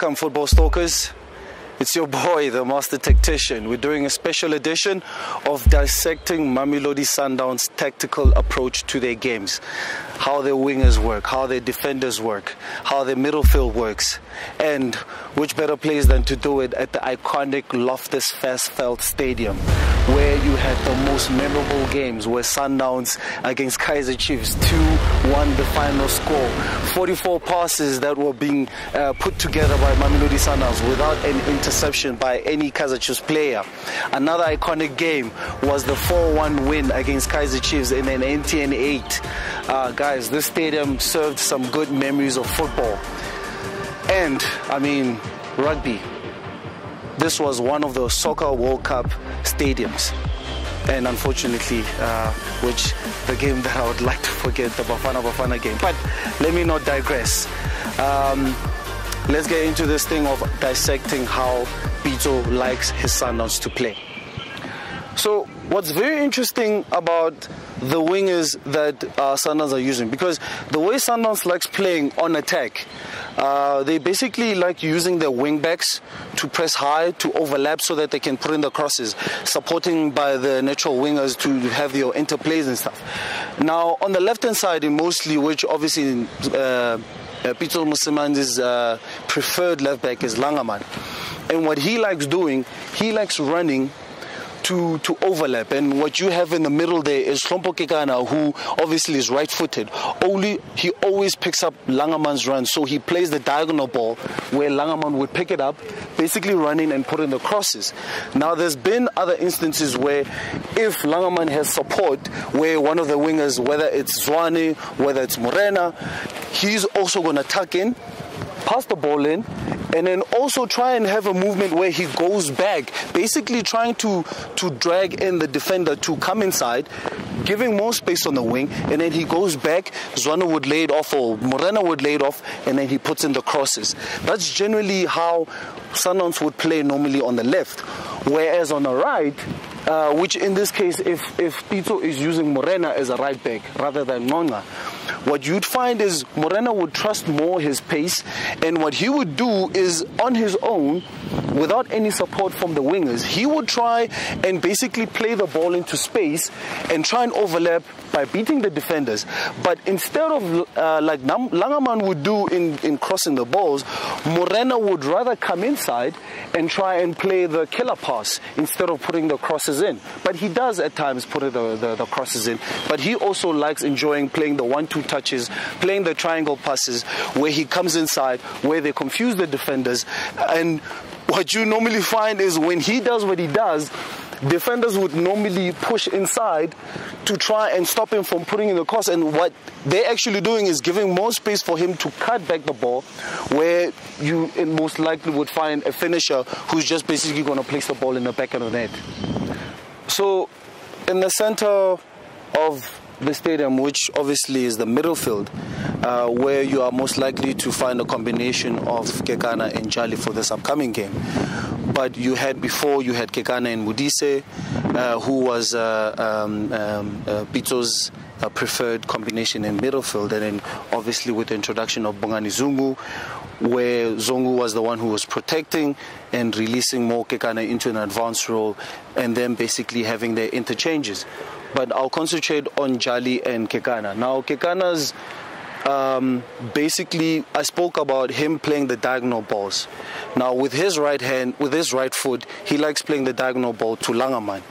Welcome, football stalkers. It's your boy, the Master Tactician. We're doing a special edition of dissecting Mamelodi Sundowns' tactical approach to their games. How their wingers work, how their defenders work, how their middle field works, and which better place than to do it at the iconic Loftus Versfeld Stadium, where you had the most memorable games, where Sundowns against Kaizer Chiefs 2-1 the final score, 44 passes that were being uh, put together by Mamelodi Sundowns without an interception by any Kaizer Chiefs player. Another iconic game was the 4-1 win against Kaizer Chiefs in an MTN 8. Uh, guys, this stadium served some good memories of football. And, I mean, rugby. This was one of the Soccer World Cup stadiums. And unfortunately, uh, which the game that I would like to forget, the Bafana Bafana game. But let me not digress. Um, let's get into this thing of dissecting how Pitso likes his Sundowns to play. So, what's very interesting about the wingers that uh, Sundowns are using, because the way Sundowns likes playing on attack, uh, they basically like using their wing backs to press high, to overlap so that they can put in the crosses, supporting by the natural wingers to have your interplays and stuff. Now, on the left hand side, mostly, which obviously uh, uh, Pitso Mosimane's uh, preferred left back is Langerman. And what he likes doing, he likes running to, to overlap. And what you have in the middle there is Hlompho Kekana, who obviously is right footed. Only he always picks up Langerman's run. So he plays the diagonal ball where Langerman would pick it up, basically running and putting the crosses. Now, there's been other instances where if Langerman has support, where one of the wingers, whether it's Zwane, whether it's Morena, he's also going to tuck in, pass the ball in, and then also try and have a movement where he goes back, basically trying to to drag in the defender to come inside, giving more space on the wing, and then he goes back. Zwane would lay it off, or Morena would lay it off, and then he puts in the crosses. That's generally how Sundowns would play normally on the left, whereas on the right. Uh, which in this case, if, if Pitso is using Morena as a right back rather than Ngcongca, what you'd find is Morena would trust more his pace, and what he would do is on his own, without any support from the wingers, he would try and basically play the ball into space and try and overlap by beating the defenders. But instead of uh, like Langerman would do in, in crossing the balls, Morena would rather come inside and try and play the killer pass instead of putting the crosses in. But he does at times put the, the, the crosses in. But he also likes enjoying playing the one-two touches, playing the triangle passes where he comes inside, where they confuse the defenders. And what you normally find is when he does what he does, defenders would normally push inside to try and stop him from putting in the cross. And what they're actually doing is giving more space for him to cut back the ball, where you most likely would find a finisher who's just basically going to place the ball in the back of the net. So, in the center of the stadium, which obviously is the middle field, uh, where you are most likely to find a combination of Kekana and Jali for this upcoming game. But you had before, you had Kekana and Mudise, uh, who was uh, um, um, uh, Pitso's uh, preferred combination in middle field, and then obviously with the introduction of Bongani Zungu, where Zungu was the one who was protecting and releasing more Kekana into an advanced role, and then basically having their interchanges but I'll concentrate on Jali and Kekana. Now, Kekana's um, basically, I spoke about him playing the diagonal balls. Now, with his right hand, with his right foot, he likes playing the diagonal ball to Langerman.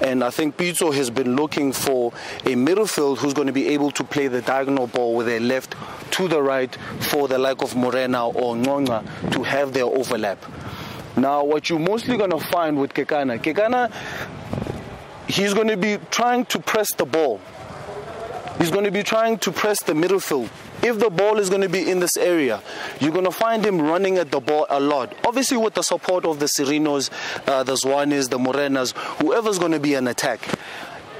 And I think Pitso has been looking for a midfield who's going to be able to play the diagonal ball with their left to the right for the like of Morena or Ngcongca to have their overlap. Now, what you're mostly going to find with Kekana, Kekana he's going to be trying to press the ball. He's going to be trying to press the middle field. If the ball is going to be in this area, you're going to find him running at the ball a lot. Obviously, with the support of the Sirinos, uh, the Zwanes, the Morenas, whoever's going to be an attack.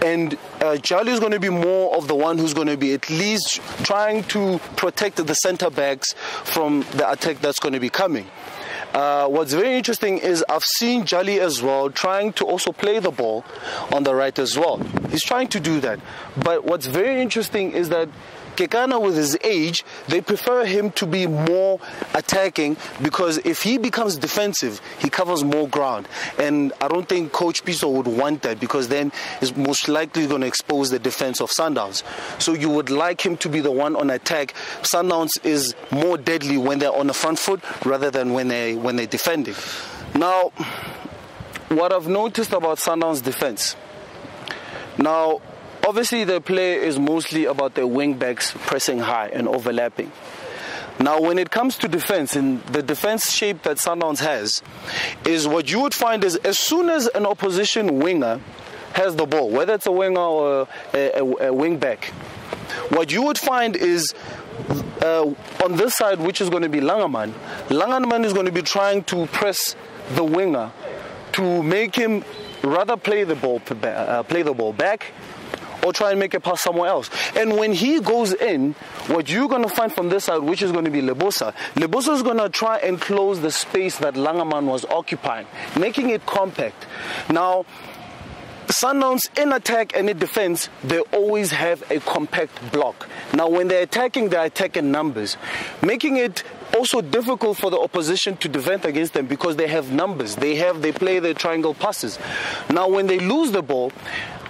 And uh, Jali is going to be more of the one who's going to be at least trying to protect the center backs from the attack that's going to be coming. Uh, what's very interesting is I've seen Jali as well trying to also play the ball on the right as well. He's trying to do that. But what's very interesting is that Kekana, with his age, they prefer him to be more attacking because if he becomes defensive, he covers more ground. And I don't think Coach Pitso would want that because then he's most likely going to expose the defense of Sundowns. So you would like him to be the one on attack. Sundowns is more deadly when they're on the front foot rather than when they when they're defending. Now, what I've noticed about Sundowns defense. Now, obviously the play is mostly about the wing backs pressing high and overlapping. Now, when it comes to defense, in the defense shape that Sundowns has, is what you would find is as soon as an opposition winger has the ball, whether it's a winger or a, a, a wing back, what you would find is uh, on this side, which is going to be Langerman, Langerman is going to be trying to press the winger to make him rather play the ball uh, play the ball back or try and make a pass somewhere else. And when he goes in, what you're going to find from this side, which is going to be Lebusa, Lebusa is going to try and close the space that Langerman was occupying, making it compact. Now, Sundowns in attack and in defense, they always have a compact block. Now, when they're attacking, they're attacking numbers, making it also difficult for the opposition to defend against them because they have numbers. They have they play their triangle passes. Now, when they lose the ball,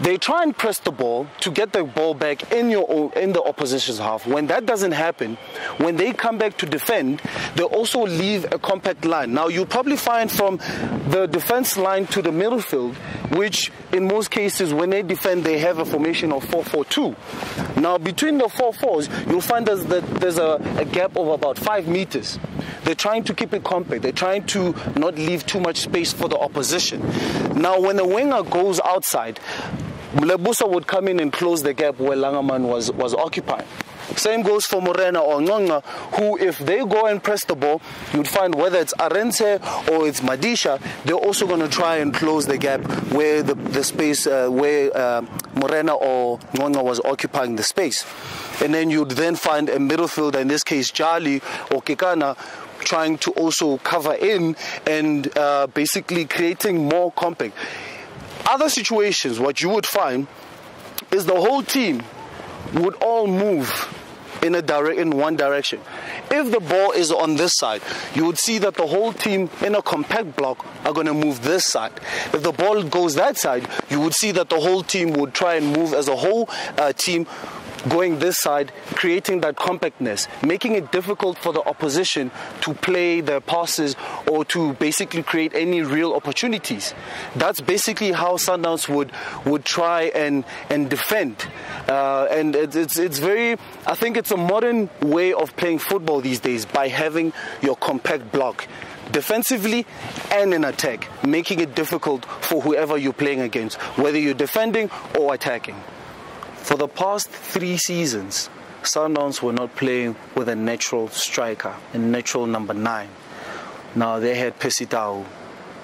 they try and press the ball to get the ball back in your in the opposition's half. When that doesn't happen, when they come back to defend, they also leave a compact line. Now you probably find from the defense line to the middle field, which in most cases when they defend they have a formation of 4-4-2. Now between the 4-4s, you'll find that there's a, a gap of about five meters. They're trying to keep it compact. They're trying to not leave too much space for the opposition. Now, when the winger goes outside, Lebusa would come in and close the gap where Langerman was, was occupying. Same goes for Morena or Ngcongca, who, if they go and press the ball, you'd find whether it's Arendse or it's Madisha, they're also going to try and close the gap where the, the space, uh, where uh, Morena or Ngcongca was occupying the space. And then you'd then find a middle fielder, in this case, Jali or Kekana, trying to also cover in and uh, basically creating more compact other situations, what you would find is the whole team would all move in a direct in one direction. If the ball is on this side, you would see that the whole team in a compact block are going to move this side. If the ball goes that side, you would see that the whole team would try and move as a whole uh, team going this side, creating that compactness, making it difficult for the opposition to play their passes or to basically create any real opportunities. That's basically how Sundowns would would try and and defend. Uh, and it, it's it's very. I think it's a modern way of playing football these days by having your compact block defensively and in attack, making it difficult for whoever you're playing against, whether you're defending or attacking. For the past three seasons, Sundowns were not playing with a natural striker, a natural number nine. Now they had Percy Tau,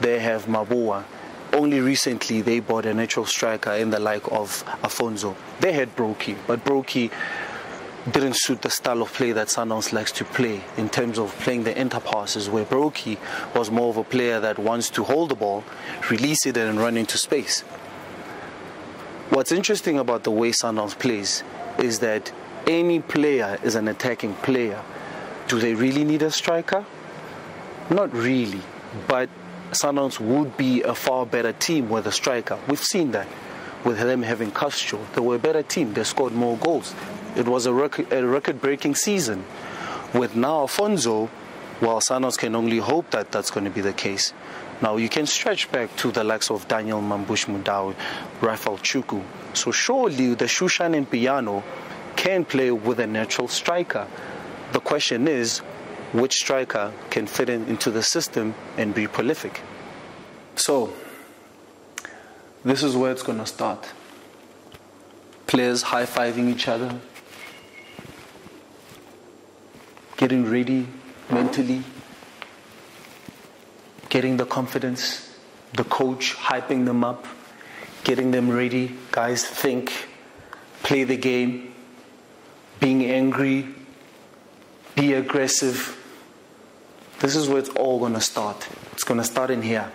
they have Mabua. Only recently they bought a natural striker in the like of Affonso. They had Brockie, but Brockie didn't suit the style of play that Sundowns likes to play in terms of playing the interpasses, where Brockie was more of a player that wants to hold the ball, release it, and run into space. What's interesting about the way Sundowns plays is that any player is an attacking player. Do they really need a striker? Not really, but Sundowns would be a far better team with a striker. We've seen that with them having Castro. They were a better team. They scored more goals. It was a record, a record-breaking season. With now Affonso, well, Sundowns can only hope that that's going to be the case. Now you can stretch back to the likes of Daniel Mambush Mudau, Rafael Chukwu. So surely the Shoeshine and Piano can play with a natural striker. The question is, which striker can fit in, into the system and be prolific? So, this is where it's going to start. Players high fiving each other, getting ready mentally, getting the confidence, the coach hyping them up, getting them ready. Guys, think, play the game, being angry, be aggressive. This is where it's all going to start. It's going to start in here.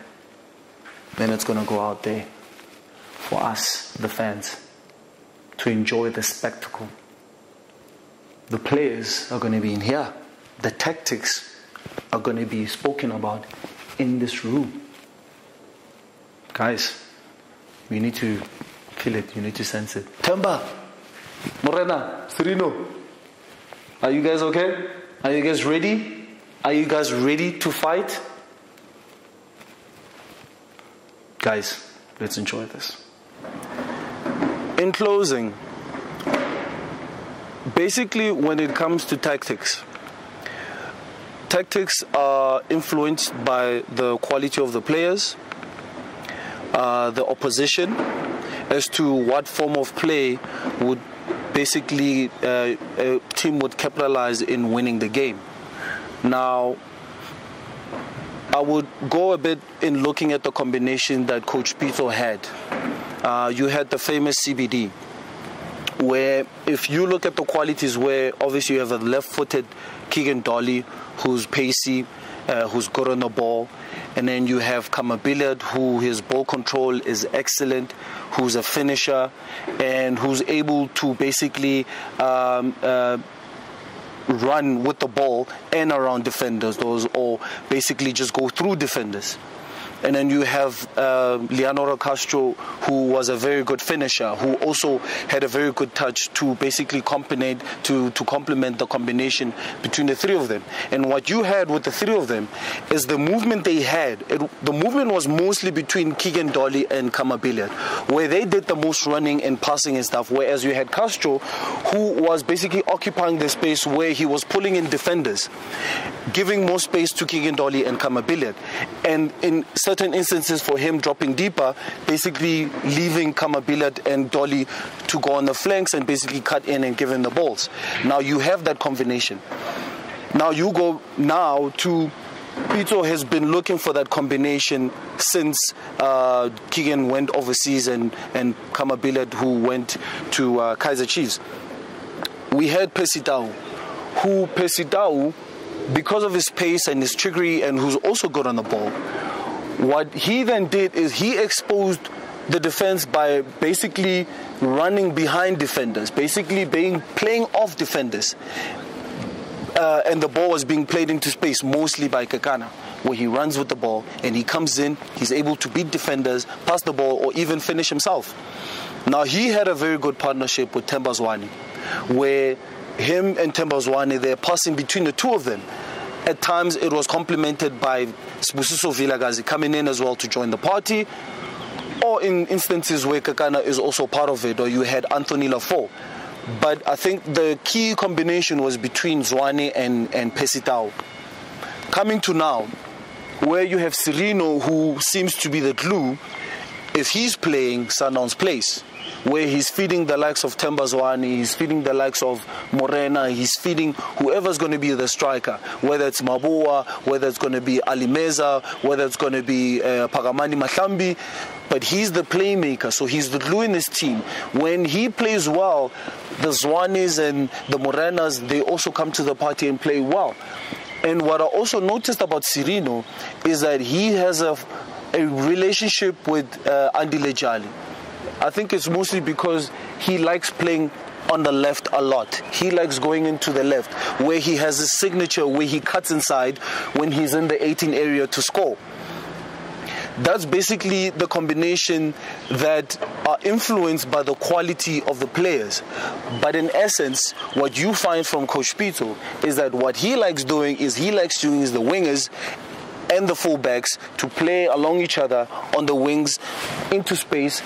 Then it's going to go out there for us, the fans, to enjoy the spectacle. the players are going to be in here. The tactics are going to be spoken about in this room. Guys, we need to feel it, you need to sense it. Themba, Morena, Sirino, are you guys okay? Are you guys ready? Are you guys ready to fight? Guys, let's enjoy this. In closing, basically, when it comes to tactics, tactics are influenced by the quality of the players, uh, the opposition, as to what form of play would basically uh, a team would capitalize in winning the game. Now, I would go a bit in looking at the combination that Coach Pitso had. Uh, you had the famous CBD, where if you look at the qualities, where obviously you have a left-footed Keegan Dolly, who's pacey, uh, who's good on the ball, and then you have Khama Billiat, who his ball control is excellent, who's a finisher, and who's able to basically. Um, uh, run with the ball and around defenders, those or basically just go through defenders. And then you have uh, Leonardo Castro, who was a very good finisher, who also had a very good touch to basically complement to, to complement the combination between the three of them. And what you had with the three of them is the movement they had. It, the movement was mostly between Keegan Dolly and Khama Billiat, where they did the most running and passing and stuff. Whereas you had Castro, who was basically occupying the space where he was pulling in defenders, giving more space to Keegan Dolly and Khama Billiat. And in certain instances for him dropping deeper, basically leaving Khama Billiat and Dolly to go on the flanks and basically cut in and give him the balls. Now you have that combination. Now you go now to Pitso has been looking for that combination since uh, Keegan went overseas and, and Khama Billiat who went to uh, Kaizer Chiefs. We had Percy Tau, who Percy Tau, because of his pace and his trickery and who's also good on the ball, what he then did is he exposed the defense by basically running behind defenders, basically being playing off defenders. Uh, and the ball was being played into space mostly by Kekana, where he runs with the ball and he comes in, he's able to beat defenders, pass the ball, or even finish himself. Now, he had a very good partnership with Themba Zwane, where him and Themba Zwane, they're passing between the two of them at times it was complemented by Sibusiso Vilakazi coming in as well to join the party. Or in instances where Kekana is also part of it, or you had Anthony Laffor. But I think the key combination was between Zwane and, and Percy Tau. Coming to now, where you have Sirino, who seems to be the glue, if he's playing Sundowns place where he's feeding the likes of Themba Zwane, he's feeding the likes of Morena, he's feeding whoever's going to be the striker, whether it's Maboa, whether it's going to be Ali Meza, whether it's going to be uh, Phakamani Mahlambi, but he's the playmaker, so he's the glue in this team. When he plays well, the Zwanes and the Morenas, they also come to the party and play well. And what I also noticed about Sirino is that he has a, a relationship with uh, Andile Jali. I think it's mostly because he likes playing on the left a lot. He likes going into the left where he has a signature where he cuts inside when he's in the 18 area to score. That's basically the combination that are influenced by the quality of the players. But in essence, what you find from Coach Pitso is that what he likes doing is he likes to use the wingers and the fullbacks to play along each other on the wings into space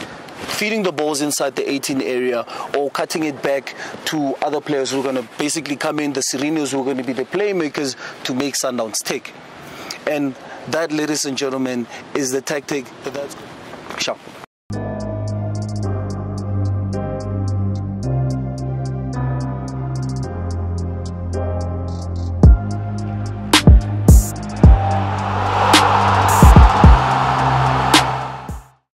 feeding the balls inside the 18 area or cutting it back to other players who are going to basically come in, the Sirinos who are going to be the playmakers to make Sundowns tick. And that, ladies and gentlemen, is the tactic that's. Sure.